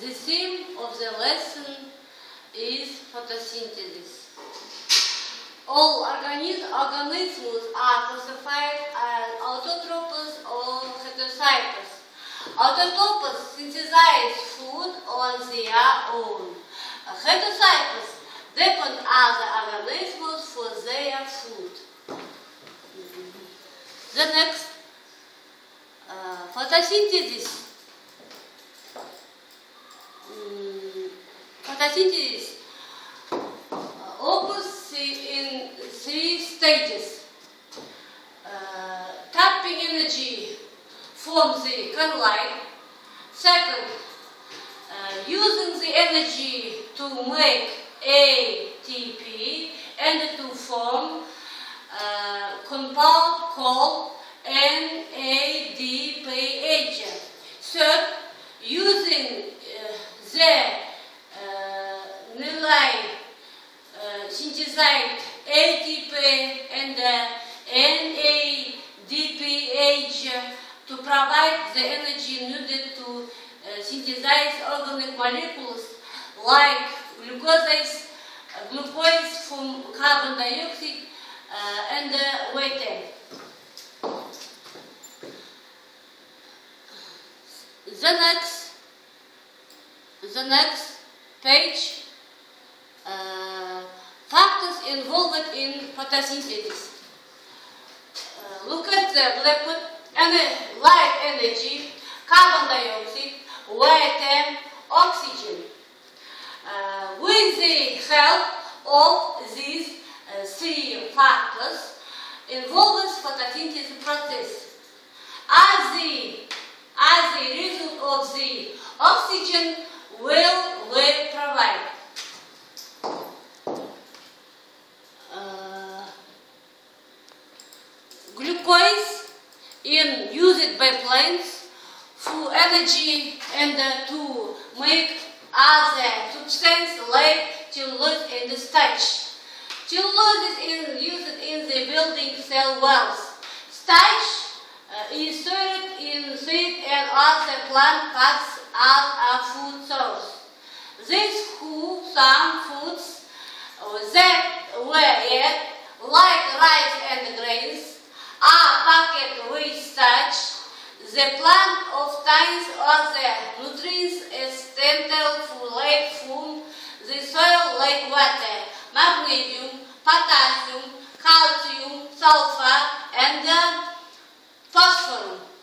the theme of the lesson is photosynthesis. All organis- organisms are classified as autotrophs or heterozygous. Autotrophous synthesize food on their own. Heterozygous depend on other organisms for their food. The next, uh, photosynthesis. Photosynthesis uh, occurs in three stages. Uh, tapping energy from the sunlight. Second, uh, using the energy to make ATP and to form uh, compound called NADPH. Third, using uh, the uh, Nilai uh, ATP and uh, NADPH to provide the energy needed to uh, synthesize organic molecules like glucose, uh, glucose from carbon dioxide uh, and uh, water. The next, the next page, uh, factors involved in photosynthesis. Uh, look at the liquid and the light energy, carbon dioxide, water, oxygen. Uh, with the help of these uh, three factors involves photosynthesis process. As the, as the result of the oxygen will, will provide. Uh, glucose in used by plants for energy and uh, to make other substance like cellulose and starch. Cellulose is used in the building cell walls. Starch uh, is stored in seed and other plant parts as a food source. These who some foods uh, that were yet, like rice and packed with starch. The plant of obtains other nutrients essential for life from the soil like water, magnesium, potassium, calcium, sulfur, and uh, phosphorus.